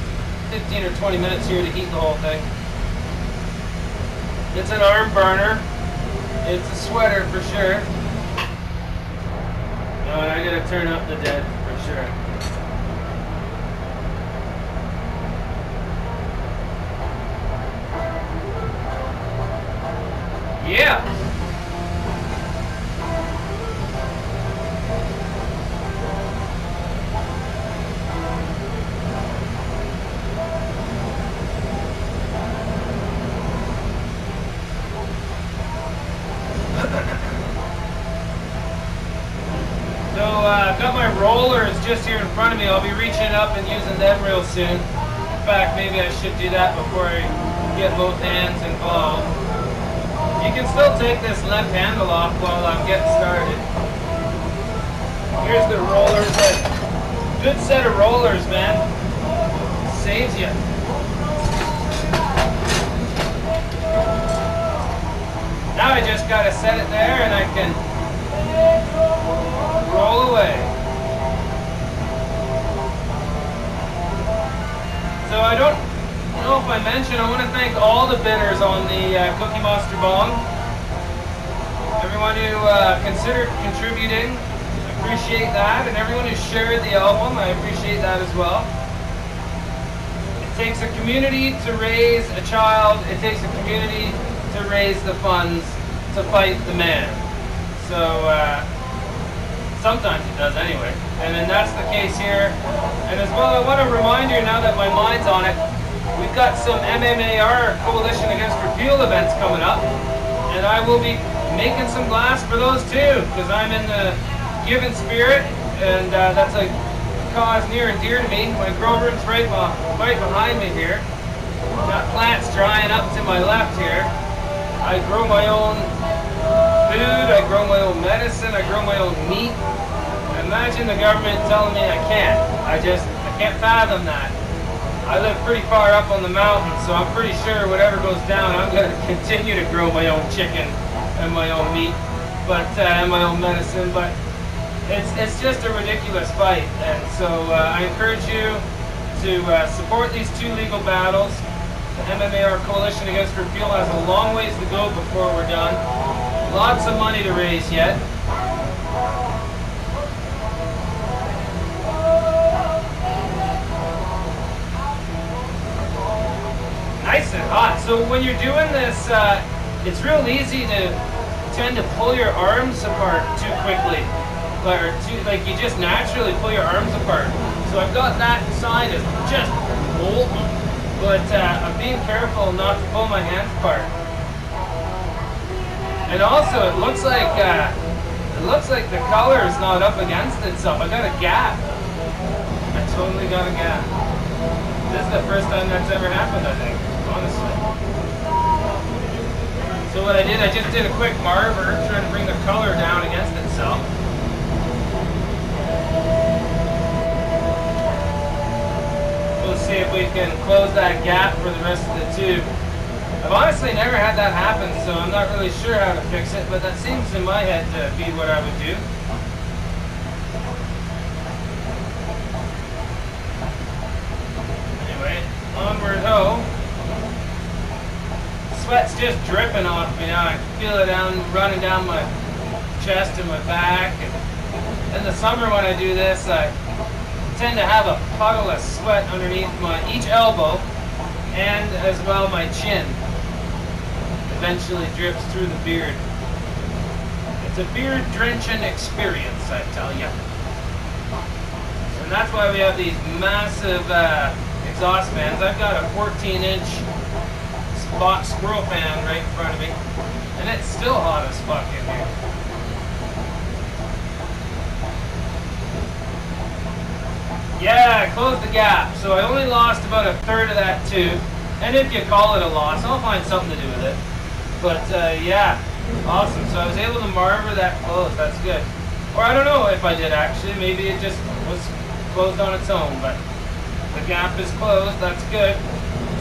15 or 20 minutes here to heat the whole thing. It's an arm burner. It's a sweater for sure. Oh, I gotta turn up the dead for sure. Yeah. Soon. In fact, maybe I should do that before I get both hands involved. You can still take this left handle off while I'm getting started. Here's the rollers. Good set of rollers, man. Saves you. Now I just gotta set it there and I can roll away. So I don't know if I mentioned, I want to thank all the bidders on the uh, Cookie Monster Bong. Everyone who uh, considered contributing, appreciate that. And everyone who shared the album, I appreciate that as well. It takes a community to raise a child. It takes a community to raise the funds to fight the man. So uh, sometimes it does anyway. And then that's the case here. And as well, I want to remind you now that my mind's on it, we've got some MMAR Coalition Against Repeal events coming up. And I will be making some glass for those too, because I'm in the giving spirit, and uh, that's a cause near and dear to me. My grow room's right, right behind me here. Got plants drying up to my left here. I grow my own food, I grow my own medicine, I grow my own meat. Imagine the government telling me I can't. I just, I can't fathom that. I live pretty far up on the mountain, so I'm pretty sure whatever goes down, I'm going to continue to grow my own chicken and my own meat, but uh, and my own medicine. But it's it's just a ridiculous fight, and so uh, I encourage you to uh, support these two legal battles. The MMAR Coalition Against Repeal has a long ways to go before we're done. Lots of money to raise yet. Nice and hot. So when you're doing this, uh, it's real easy to tend to pull your arms apart too quickly. Or too, like you just naturally pull your arms apart. So I've got that side is just molten but uh, I'm being careful not to pull my hands apart. And also, it looks like uh, it looks like the color is not up against itself. I got a gap. I totally got a gap. This is the first time that's ever happened, I think, honestly. So what I did, I just did a quick marver, trying to bring the color down against itself. We'll see if we can close that gap for the rest of the tube. I've honestly never had that happen, so I'm not really sure how to fix it, but that seems in my head to be what I would do. Anyway, onward ho. Sweat's just dripping off me now. I feel it down, running down my chest and my back. And in the summer when I do this, I tend to have a puddle of sweat underneath my each elbow and as well my chin. Eventually drips through the beard. It's a beard drenching experience, I tell you. And that's why we have these massive uh, exhaust fans. I've got a 14 inch spot squirrel fan right in front of me. And it's still hot as fuck in here. Yeah, I closed the gap. So I only lost about a third of that tube. And if you call it a loss, I'll find something to do with it. But uh, yeah, awesome. So I was able to marver that close. That's good. Or I don't know if I did actually. Maybe it just was closed on its own. But the gap is closed. That's good.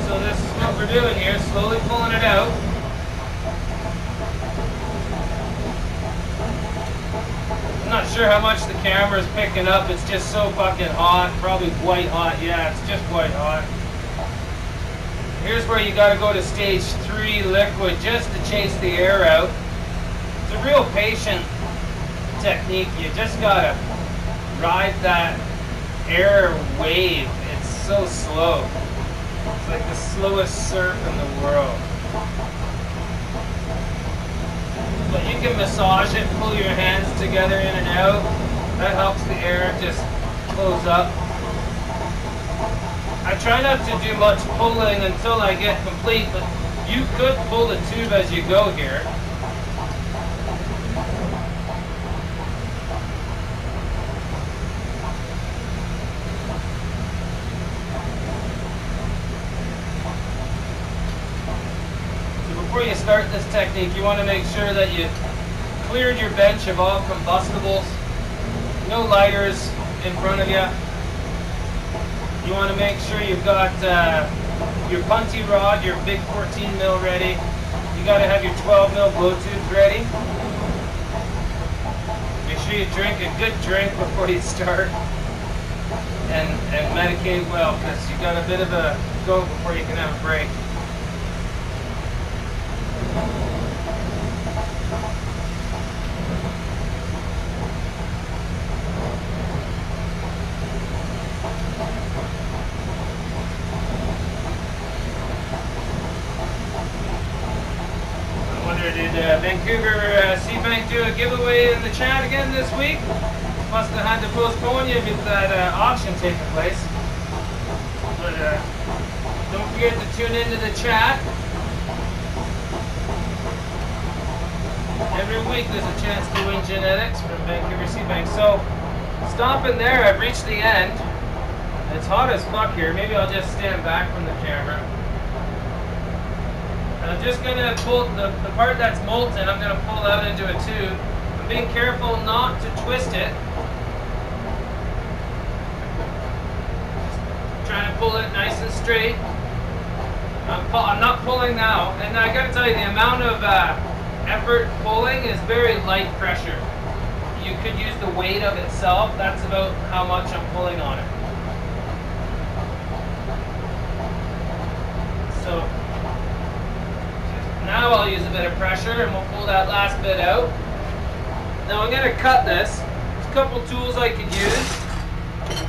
So this is what we're doing here. Slowly pulling it out. I'm not sure how much the camera is picking up. It's just so fucking hot. Probably white hot. Yeah, it's just white hot. Here's where you got to go to stage three liquid just to chase the air out. It's a real patient technique. You just got to ride that air wave. It's so slow. It's like the slowest surf in the world. But you can massage it, pull your hands together in and out. That helps the air just close up. I try not to do much pulling until I get complete, but you could pull the tube as you go here. before you start this technique, you want to make sure that you cleared your bench of all combustibles. No lighters in front of you. You want to make sure you've got uh, your punty rod, your big 14 mil ready. You got to have your 12 mil blow tube ready. Make sure you drink a good drink before you start. And, and medicate well, because you got a bit of a go before you can have a break. uh, Vancouver uh, Seed Bank do a giveaway in the chat again this week? Must have had to postpone you with that uh, auction taking place. But uh, don't forget to tune into the chat. Every week there's a chance to win genetics from Vancouver Seed Bank. So stopping there, I've reached the end. It's hot as fuck here. Maybe I'll just stand back from the camera. I'm just going to pull the, the part that's molten, I'm going to pull out into a tube. I'm being careful not to twist it. Just trying to pull it nice and straight. I'm, I'm not pulling now. And I got to tell you, the amount of uh, effort pulling is very light pressure. You could use the weight of itself. That's about how much I'm pulling on it. So now I'll use a bit of pressure and we'll pull that last bit out. Now I'm to cut this. There's a couple tools I could use.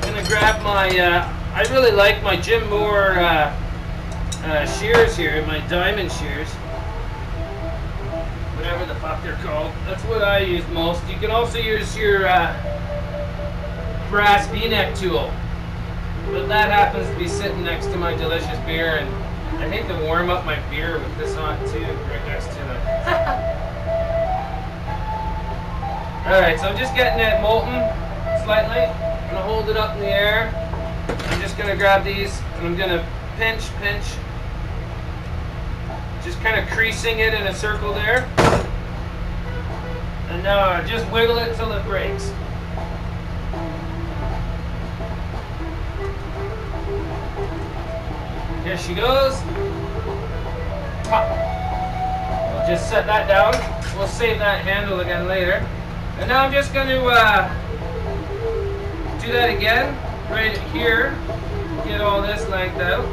I'm to grab my, uh, I really like my Jim Moore uh, uh, shears here, my diamond shears. Whatever the fuck they're called. That's what I use most. You can also use your uh, brass V-neck tool. But that happens to be sitting next to my delicious beer and I hate to warm up my beer with this on too, right next to it. Alright, so I'm just getting it molten slightly. I'm gonna hold it up in the air. I'm just gonna grab these and I'm gonna pinch, pinch. Just kind of creasing it in a circle there. And now I just wiggle it till it breaks. Here she goes. We'll just set that down. We'll save that handle again later. And now I'm just going to uh, do that again, right here. Get all this length out.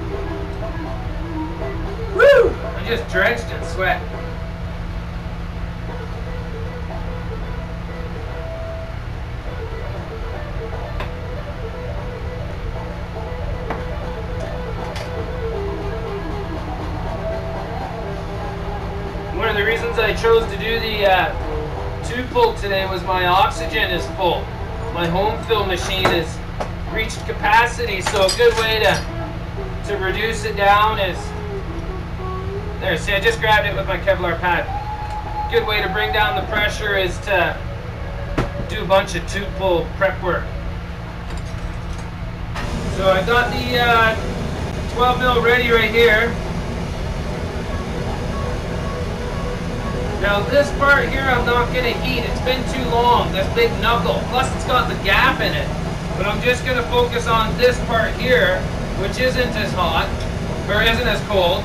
Woo! I'm just drenched in sweat. One of the reasons I chose to do the uh, tube pull today was my oxygen is full. My home fill machine has reached capacity, so a good way to, to reduce it down is, there, see I just grabbed it with my Kevlar pad. Good way to bring down the pressure is to do a bunch of tube pull prep work. So I got the uh, 12 mil ready right here. Now this part here I'm not going to heat. It's been too long, this big knuckle. Plus it's got the gap in it. But I'm just going to focus on this part here, which isn't as hot, or isn't as cold.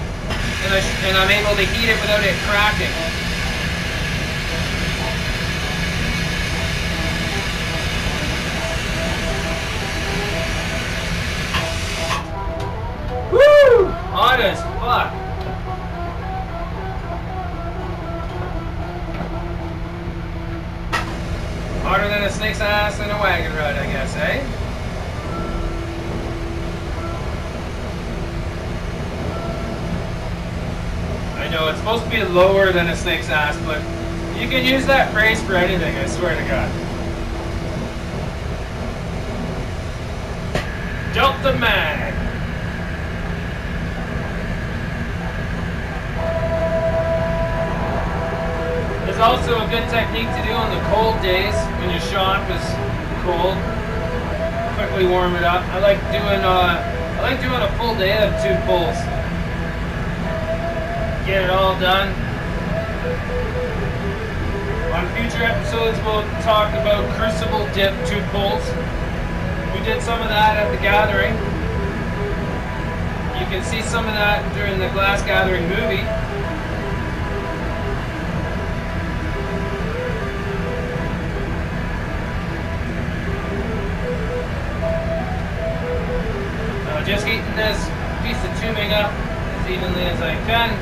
And, I and I'm able to heat it without it cracking. Woo! Hot as fuck. Than a snake's ass in a wagon rut, I guess, eh? I know, it's supposed to be lower than a snake's ass, but you can use that phrase for anything, I swear to God. Delta Man! It's also a good technique to do on the cold days when your shop is cold. Quickly warm it up. I like doing uh, I like doing a full day of tube pulls. get it all done. On future episodes, we'll talk about crucible dip tube pulls. We did some of that at the gathering. You can see some of that during the Glass Gathering movie. As I can.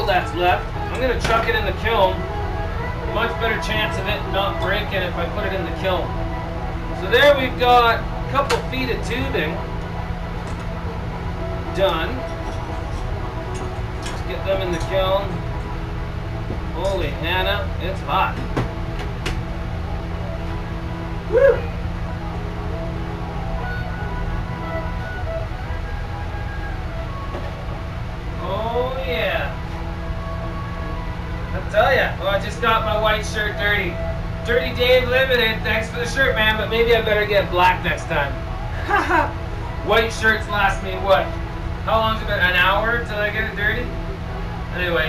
That's left. I'm to chuck it in the kiln. Much better chance of it not breaking if I put it in the kiln. So there we've got a couple feet of tubing done. Let's get them in the kiln. Holy Hannah, it's hot. Shirt dirty. Dirty Dave Limited, thanks for the shirt man, but maybe I better get black next time. white shirts last me what? How long's it been? An hour till I get it dirty? Anyway,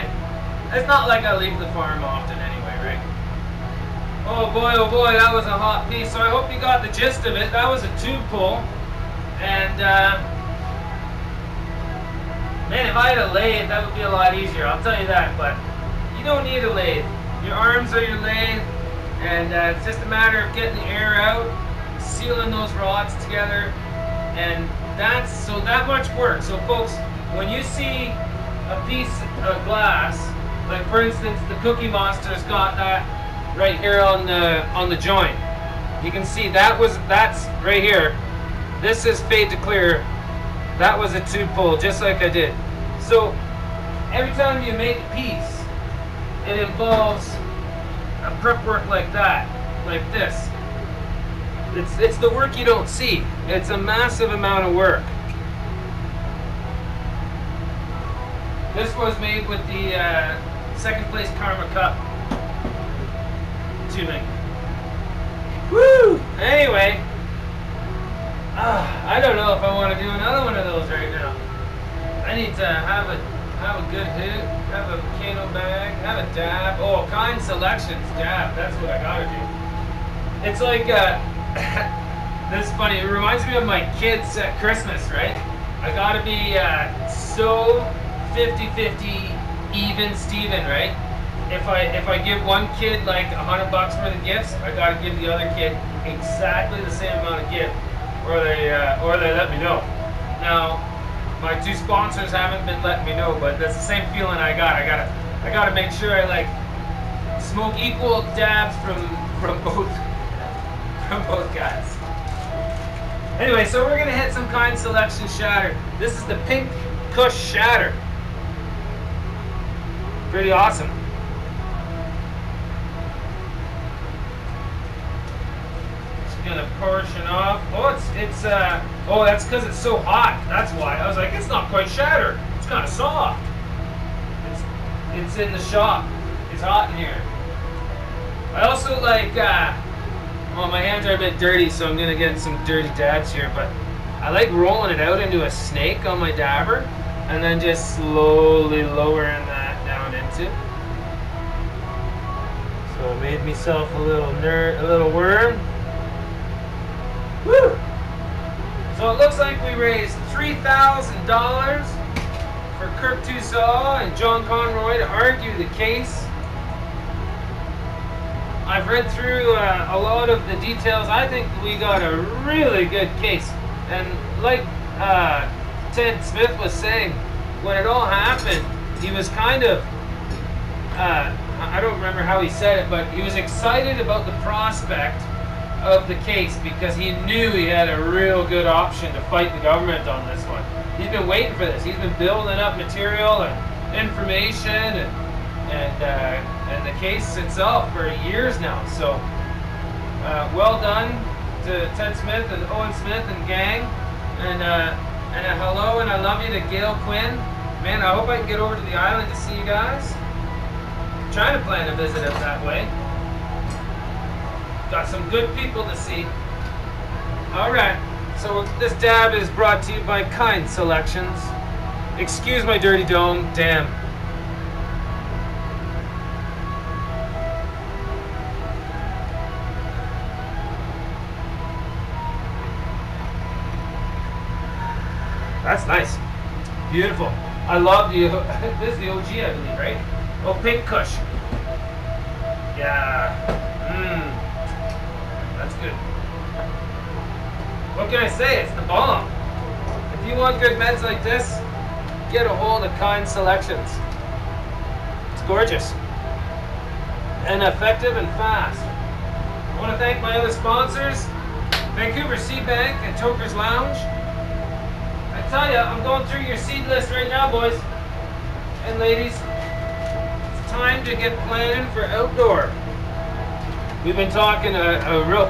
it's not like I leave the farm often anyway, right? Oh boy, oh boy, that was a hot piece. So I hope you got the gist of it. That was a tube pull. And, uh, man, if I had a lathe, that would be a lot easier. I'll tell you that. But you don't need a lathe. Your arms are your lathe. And uh, it's just a matter of getting the air out, sealing those rods together. And that's, so that much work. So folks, when you see a piece of glass, like for instance, the Cookie Monster's got that right here on the on the joint. You can see that was that's right here. This is fade to clear. That was a tube pull, just like I did. So every time you make a piece, it involves a prep work like that, like this. It's it's the work you don't see. It's a massive amount of work. This was made with the uh, second place Karma Cup tubing. Woo! Anyway, uh, I don't know if I want to do another one of those right now. I need to have a have a good hit, have a volcano bag, have a dab. Oh, kind selections dab. That's what I gotta do. It's like uh, this is funny. It reminds me of my kids at Christmas, right? I gotta be uh, so 50-50 even Steven, right? If I if I give one kid like a hundred bucks worth of gifts, I gotta give the other kid exactly the same amount of gift, or they uh, or they let me know. Now, my two sponsors haven't been letting me know, but that's the same feeling I got. I gotta I gotta make sure I like smoke equal dabs from from both from both guys. Anyway, so we're gonna hit some kind selection shatter. This is the pink Kush shatter. Pretty awesome. Portion off. Oh, it's it's uh oh that's because it's so hot. That's why I was like it's not quite shatter. It's kind of soft. It's it's in the shop. It's hot in here. I also like uh well my hands are a bit dirty, so I'm gonna get some dirty dabs here, but I like rolling it out into a snake on my dabber and then just slowly lowering that down into. So I made myself a little nerd, a little worm. Woo! So it looks like we raised $3,000 for Kirk Tousaw and John Conroy to argue the case. I've read through uh, a lot of the details. I think we got a really good case. And like uh, Ted Smith was saying, when it all happened, he was kind of, uh, I don't remember how he said it, but he was excited about the prospect of the case because he knew he had a real good option to fight the government on this one. He's been waiting for this. He's been building up material and information and and uh, and the case itself for years now. So uh, well done to Ted Smith and Owen Smith and gang, and uh, and a hello and I love you to Gail Quinn. Man, I hope I can get over to the island to see you guys. I'm trying to plan a visit up that way. Got some good people to see. All right. So this dab is brought to you by Kind Selections. Excuse my dirty dome. Damn. That's nice. Beautiful. I love the, this is the OG, I believe, right? Oh, Pink Kush. Yeah. What can I say? It's the bomb. If you want good meds like this, get a hold of Kind Selections. It's gorgeous. And effective and fast. I want to thank my other sponsors, Vancouver Seed Bank and Toker's Lounge. I tell you, I'm going through your seed list right now, boys and ladies. It's time to get planning for outdoor. We've been talking a, a real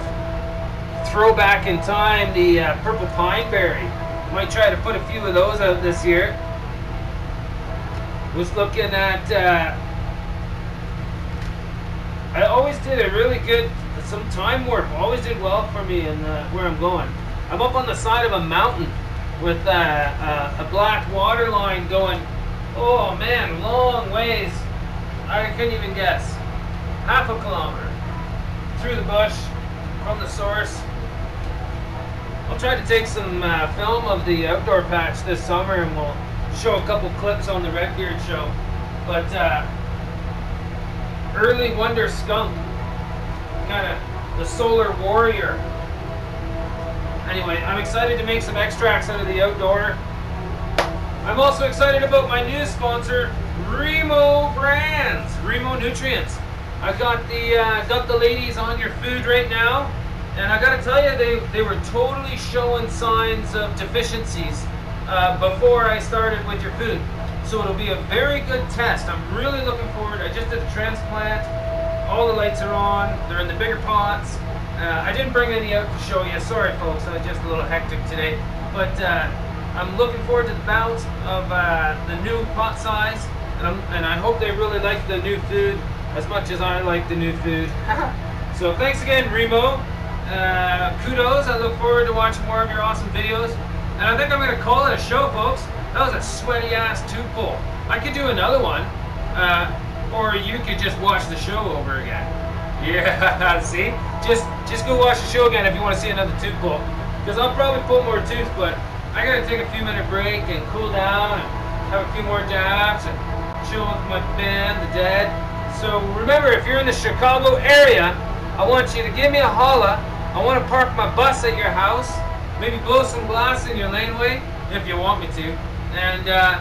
throwback in time, the uh, purple pine berry. Might try to put a few of those out this year. Was looking at. Uh, I always did a really good some time warp. Always did well for me in uh, where I'm going. I'm up on the side of a mountain with uh, uh, a black water line going, oh man, long ways. I couldn't even guess. Half a kilometer through the bush from the source. I'll try to take some uh, film of the outdoor patch this summer and we'll show a couple clips on the Redbeard show. But uh, early wonder skunk, kind of the solar warrior Anyway, I'm excited to make some extracts out of the outdoor. I'm also excited about my new sponsor, Remo Brands, Remo Nutrients. I've got the uh, got the ladies on your food right now, and I got to tell you, they they were totally showing signs of deficiencies uh, before I started with your food. So it'll be a very good test. I'm really looking forward. I just did a transplant. All the lights are on. They're in the bigger pots. Uh, I didn't bring any out to show you. Sorry, folks. I was just a little hectic today. But uh, I'm looking forward to the bounce of uh, the new pot size. And, and, i hope they really like the new food as much as I like the new food. so thanks again, Remo. Uh, kudos. I look forward to watching more of your awesome videos. And I think I'm going to call it a show, folks. That was a sweaty ass tube pull. I could do another one. Uh, or you could just watch the show over again. Yeah, see? Just just go watch the show again if you want to see another tube pull. Because I'll probably pull more tube, but I gotta take a few minute break and cool down and have a few more dabs and chill with my band, The Dead. So remember, if you're in the Chicago area, I want you to give me a holla. I want to park my bus at your house. Maybe blow some glass in your laneway if you want me to. And uh,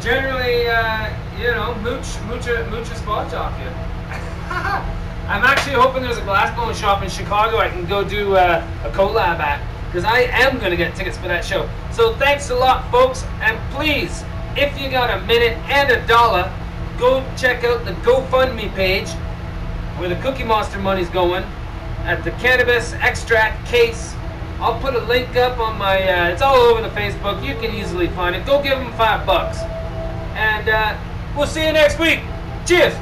generally, uh, you know, mooch, mooch, mooch a spot off you. I'm actually hoping there's a glass blowing shop in Chicago I can go do uh, a collab at because I am going to get tickets for that show. So thanks a lot, folks, and please, if you got a minute and a dollar, go check out the GoFundMe page where the Cookie Monster money's going at the cannabis extract case. I'll put a link up on my, uh, it's all over the Facebook. You can easily find it. Go give them five bucks. And uh, we'll see you next week. Cheers.